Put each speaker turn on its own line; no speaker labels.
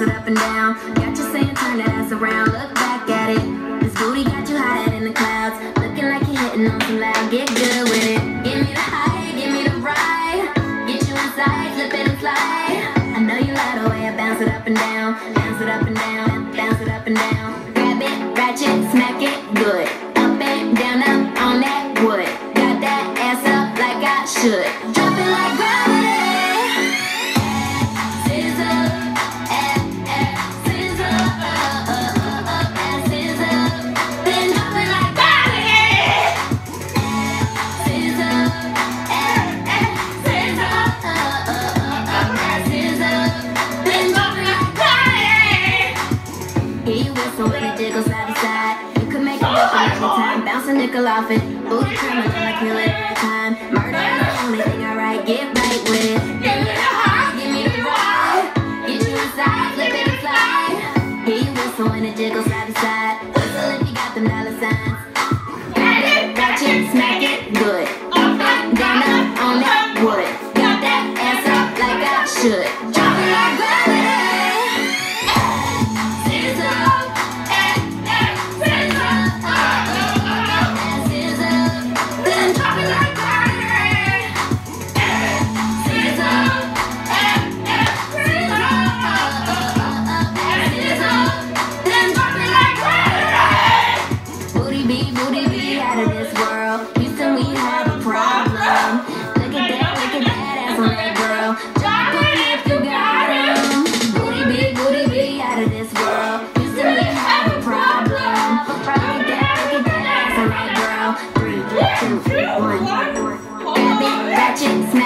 and down. Got you saying turn that ass around. Look back at it. This booty got you higher in the clouds. Looking like you're hitting on some loud. Get good with it. Give me the high, give me the ride. Get you inside, flip it and slide. I know you love the way I bounce it up and down. Bounce it up and down. Bounce it up and down. Grab it, ratchet, smack it, good. Up and down, up on that wood. Got that ass up like I should. Drop time. Bounce a nickel off it. Booty criminal, I kill it time. Murder the only thing I write. Get right with it. Give me the high, give me the ride. Get you inside, flip it. Hear you whistle when it jiggles side to side. Whistle if you got them dollar. Got it, ratchet, smack it, good. Down, on that wood. Got that ass up like I should. be booty be out of this world. Houston, we have a problem. Look at that, look at that ass on that girl. Drop it if you got him. Booty be, booty be out of this world. Houston, we have a problem. Look at that, look at that ass on that girl. Three, two, three, one. Grab it, ratchet, smash.